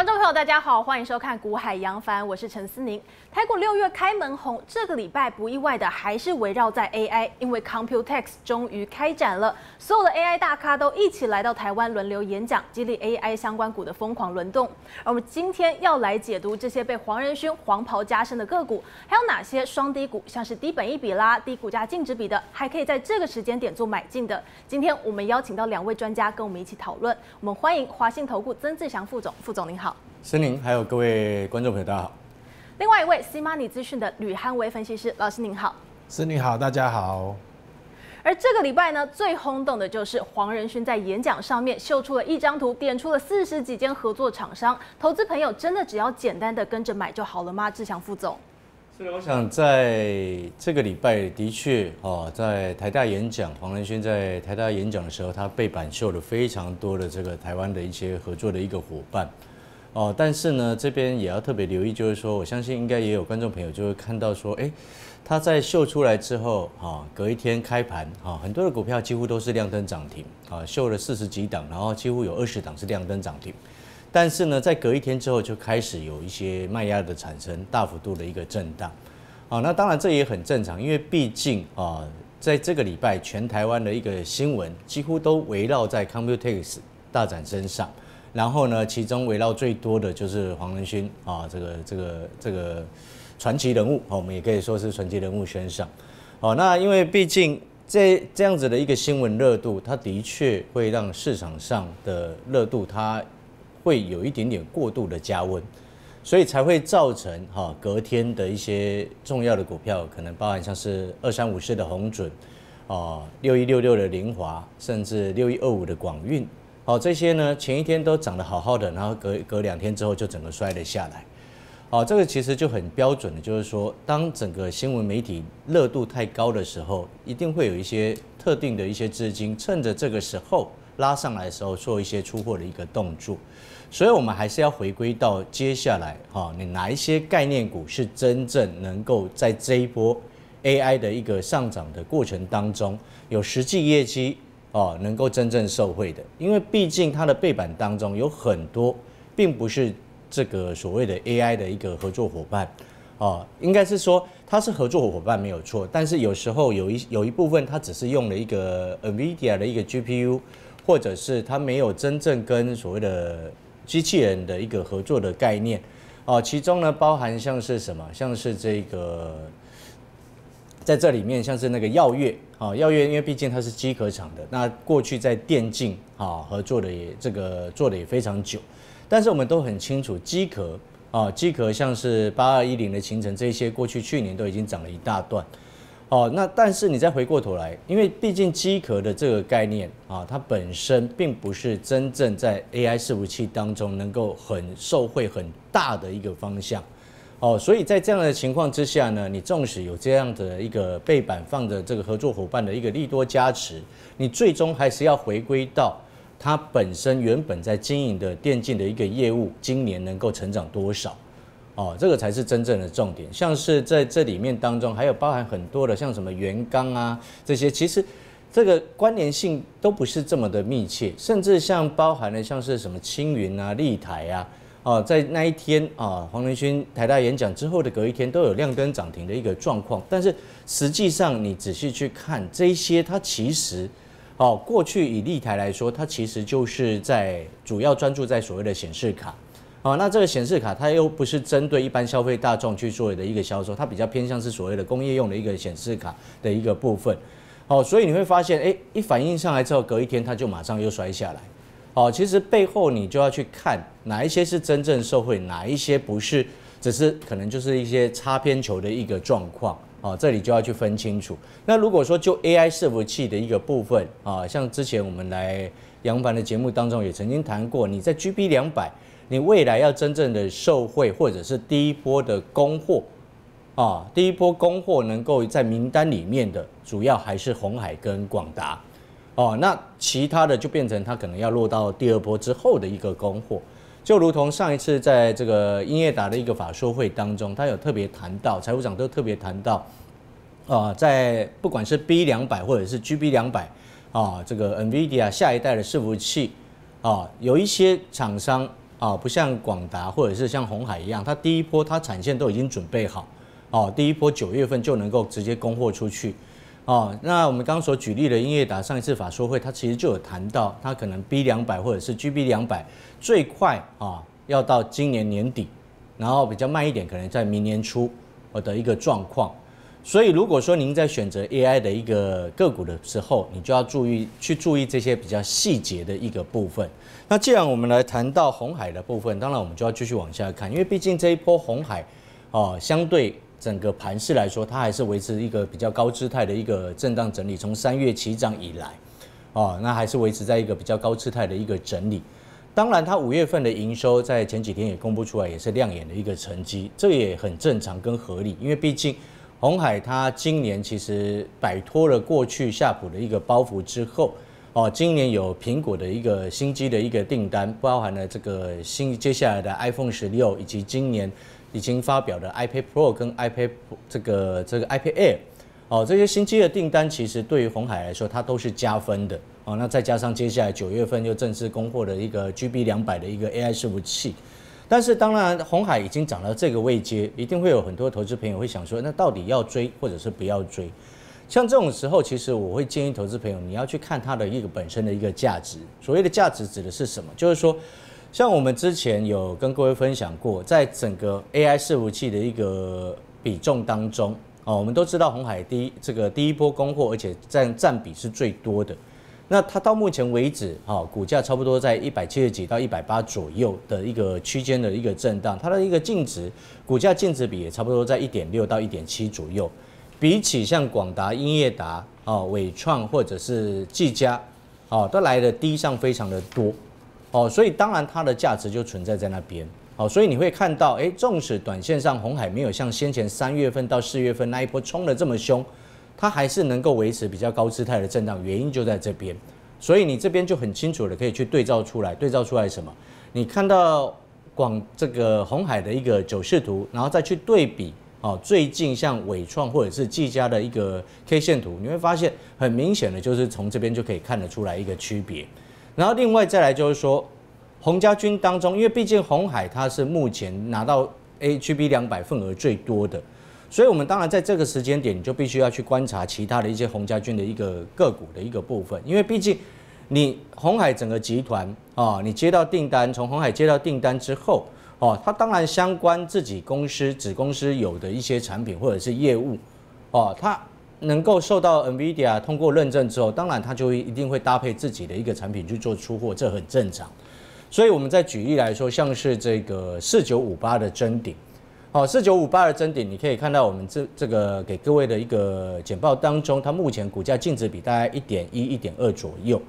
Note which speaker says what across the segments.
Speaker 1: 观众大家好，欢迎收看《股海扬帆》，我是陈思宁。台股六月开门红，这个礼拜不意外的还是围绕在 AI，因为 Computex 终于开展了，所有的 AI 大咖都一起来到台湾轮流演讲，激励 AI 相关股的疯狂轮动。而我们今天要来解读这些被黄仁勋黄袍加身的个股，还有哪些双低股，像是低本一比啦、低股价净值比的，还可以在这个时间点做买进的。今天我们邀请到两位专家跟我们一起讨论，我们欢迎华信投顾曾志祥副总，副总您好。
Speaker 2: 森林，还有各位观众朋友，大家好。
Speaker 1: 另外一位 C Money 资讯的吕汉威分析师，老师您好。
Speaker 3: 森林好，大家好。
Speaker 1: 而这个礼拜呢，最轰动的就是黄仁勋在演讲上面秀出了一张图，点出了四十几间合作厂商，投资朋友真的只要简单的跟着买就好了吗？志祥副总。
Speaker 2: 是的，我想在这个礼拜的确哦，在台大演讲，黄仁勋在台大演讲的时候，他背板秀了非常多的这个台湾的一些合作的一个伙伴。哦，但是呢，这边也要特别留意，就是说，我相信应该也有观众朋友就会看到说，哎，他在秀出来之后，哈，隔一天开盘，哈，很多的股票几乎都是亮灯涨停，啊，秀了四十几档，然后几乎有二十档是亮灯涨停，但是呢，在隔一天之后就开始有一些卖压的产生，大幅度的一个震荡，啊，那当然这也很正常，因为毕竟啊，在这个礼拜全台湾的一个新闻几乎都围绕在 Computex 大展身上。然后呢，其中围绕最多的就是黄仁勋啊，这个这个这个传奇人物，我们也可以说是传奇人物身上。哦，那因为毕竟这这样子的一个新闻热度，它的确会让市场上的热度它会有一点点过度的加温，所以才会造成哈隔天的一些重要的股票，可能包含像是二三五四的红准，哦六一六六的林华，甚至六一二五的广运。好，这些呢，前一天都涨得好好的，然后隔隔两天之后就整个摔了下来。好，这个其实就很标准的，就是说，当整个新闻媒体热度太高的时候，一定会有一些特定的一些资金趁着这个时候拉上来的时候做一些出货的一个动作。所以，我们还是要回归到接下来哈，你哪一些概念股是真正能够在这一波 AI 的一个上涨的过程当中有实际业绩？哦，能够真正受惠的，因为毕竟它的背板当中有很多，并不是这个所谓的 AI 的一个合作伙伴，哦，应该是说它是合作伙伴没有错，但是有时候有一有一部分它只是用了一个 NVIDIA 的一个 GPU，或者是它没有真正跟所谓的机器人的一个合作的概念，哦，其中呢包含像是什么，像是这个。在这里面，像是那个耀月啊，耀月，因为毕竟它是机壳厂的，那过去在电竞啊合作的也这个做的也非常久，但是我们都很清楚，机壳啊，机壳像是八二一零的秦城这些，过去去年都已经涨了一大段，哦，那但是你再回过头来，因为毕竟机壳的这个概念啊，它本身并不是真正在 AI 伺服器当中能够很受惠很大的一个方向。哦，所以在这样的情况之下呢，你纵使有这样的一个背板放着这个合作伙伴的一个利多加持，你最终还是要回归到它本身原本在经营的电竞的一个业务，今年能够成长多少？哦，这个才是真正的重点。像是在这里面当中，还有包含很多的像什么元刚啊这些，其实这个关联性都不是这么的密切，甚至像包含了像是什么青云啊、立台啊。哦，在那一天啊，黄仁勋台大演讲之后的隔一天都有亮灯涨停的一个状况，但是实际上你仔细去看这一些，它其实，哦，过去以立台来说，它其实就是在主要专注在所谓的显示卡，哦，那这个显示卡它又不是针对一般消费大众去做的一个销售，它比较偏向是所谓的工业用的一个显示卡的一个部分，哦，所以你会发现，哎，一反应上来之后，隔一天它就马上又摔下来。哦，其实背后你就要去看哪一些是真正受惠，哪一些不是，只是可能就是一些擦边球的一个状况。哦，这里就要去分清楚。那如果说就 AI 伺服器的一个部分啊，像之前我们来杨凡的节目当中也曾经谈过，你在 GB 两百，你未来要真正的受惠或者是第一波的供货啊，第一波供货能够在名单里面的，主要还是红海跟广达。哦，那其他的就变成它可能要落到第二波之后的一个供货，就如同上一次在这个英业达的一个法说会当中，他有特别谈到，财务长都特别谈到，啊，在不管是 B 两百或者是 GB 两百啊，这个 NVIDIA 下一代的伺服器啊，有一些厂商啊，不像广达或者是像红海一样，它第一波它产线都已经准备好，哦，第一波九月份就能够直接供货出去，哦，那我们刚刚所举例的英业达上一次法说会，它其实就有谈到，它可能 B 两百或者是 GB 两百最快啊要到今年年底，然后比较慢一点，可能在明年初的一个状况。所以，如果说您在选择 AI 的一个个股的时候，你就要注意去注意这些比较细节的一个部分。那既然我们来谈到红海的部分，当然我们就要继续往下看，因为毕竟这一波红海，哦，相对整个盘势来说，它还是维持一个比较高姿态的一个震荡整理。从三月起涨以来，哦，那还是维持在一个比较高姿态的一个整理。当然，它五月份的营收在前几天也公布出来，也是亮眼的一个成绩，这也很正常跟合理，因为毕竟。红海它今年其实摆脱了过去夏普的一个包袱之后，哦，今年有苹果的一个新机的一个订单，包含了这个新接下来的 iPhone 十六，以及今年已经发表的 iPad Pro 跟 iPad 这个这个 iPad Air，哦，这些新机的订单其实对于红海来说它都是加分的，哦，那再加上接下来九月份就正式供货的一个 GB 两百的一个 AI 伺服器。但是当然，红海已经涨到这个位阶，一定会有很多投资朋友会想说，那到底要追或者是不要追？像这种时候，其实我会建议投资朋友，你要去看它的一个本身的一个价值。所谓的价值指的是什么？就是说，像我们之前有跟各位分享过，在整个 AI 伺服器的一个比重当中，哦，我们都知道红海第一这个第一波供货，而且占占比是最多的。那它到目前为止，哈，股价差不多在一百七十几到一百八左右的一个区间的一个震荡，它的一个净值，股价净值比也差不多在一点六到一点七左右，比起像广达、英业达、哦伟创或者是技嘉，哦，都来的低上非常的多，哦，所以当然它的价值就存在在那边，哦，所以你会看到，哎，纵使短线上红海没有像先前三月份到四月份那一波冲的这么凶。它还是能够维持比较高姿态的震荡，原因就在这边，所以你这边就很清楚的可以去对照出来，对照出来什么？你看到广这个红海的一个走势图，然后再去对比哦，最近像伟创或者是技嘉的一个 K 线图，你会发现很明显的就是从这边就可以看得出来一个区别。然后另外再来就是说，红家军当中，因为毕竟红海它是目前拿到 A G B 两百份额最多的。所以，我们当然在这个时间点，你就必须要去观察其他的一些红家军的一个个股的一个部分，因为毕竟你红海整个集团啊，你接到订单，从红海接到订单之后，哦，它当然相关自己公司子公司有的一些产品或者是业务，哦，它能够受到 NVIDIA 通过认证之后，当然它就一定会搭配自己的一个产品去做出货，这很正常。所以，我们再举例来说，像是这个四九五八的真顶。好，四九五八的真顶，你可以看到我们这这个给各位的一个简报当中，它目前股价净值比大概一点一、一点二左右。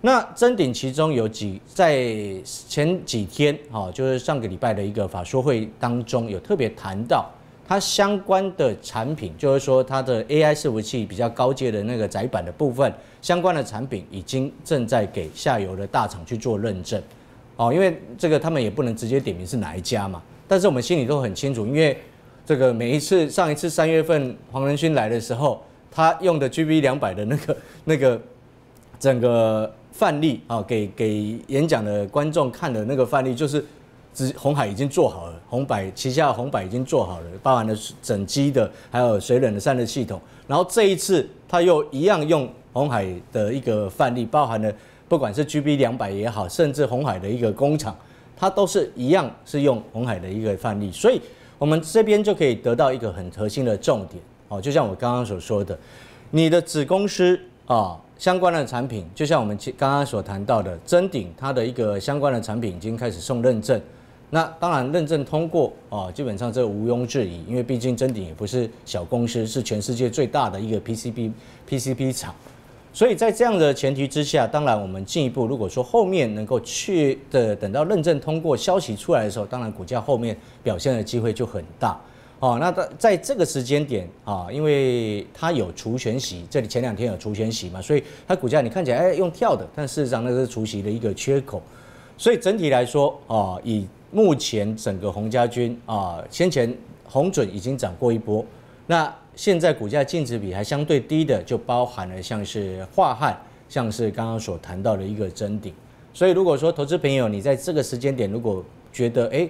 Speaker 2: 那真顶其中有几在前几天，哈，就是上个礼拜的一个法说会当中，有特别谈到它相关的产品，就是说它的 AI 伺服器比较高阶的那个窄板的部分，相关的产品已经正在给下游的大厂去做认证。哦，因为这个他们也不能直接点名是哪一家嘛。但是我们心里都很清楚，因为这个每一次上一次三月份黄仁勋来的时候，他用的 GB 两百的那个那个整个范例啊，给给演讲的观众看的那个范例，就是只红海已经做好了，红百旗下红百已经做好了，包含了整机的，还有水冷的散热系统。然后这一次他又一样用红海的一个范例，包含了不管是 GB 两百也好，甚至红海的一个工厂。它都是一样，是用红海的一个范例，所以我们这边就可以得到一个很核心的重点哦。就像我刚刚所说的，你的子公司啊相关的产品，就像我们刚刚所谈到的真鼎，它的一个相关的产品已经开始送认证。那当然认证通过啊，基本上这毋庸置疑，因为毕竟真鼎也不是小公司，是全世界最大的一个 PCB PCB 厂。所以在这样的前提之下，当然我们进一步，如果说后面能够去的等到认证通过消息出来的时候，当然股价后面表现的机会就很大。哦，那在在这个时间点啊，因为它有除权息，这里前两天有除权息嘛，所以它股价你看起来哎用跳的，但事实上那是除息的一个缺口。所以整体来说啊，以目前整个洪家军啊，先前红准已经涨过一波，那。现在股价净值比还相对低的，就包含了像是华汉，像是刚刚所谈到的一个真顶。所以如果说投资朋友你在这个时间点，如果觉得哎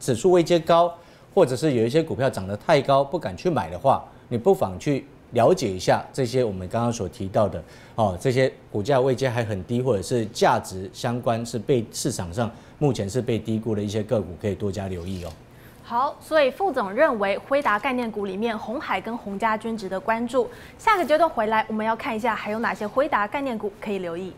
Speaker 2: 指数位阶高，或者是有一些股票涨得太高不敢去买的话，你不妨去了解一下这些我们刚刚所提到的哦，这些股价位阶还很低，或者是价值相关是被市场上目前是被低估的一些个股，可以多加留意哦。
Speaker 1: 好，所以副总认为辉达概念股里面红海跟洪家军值得关注。下个阶段回来，我们要看一下还有哪些辉达概念股可以留意。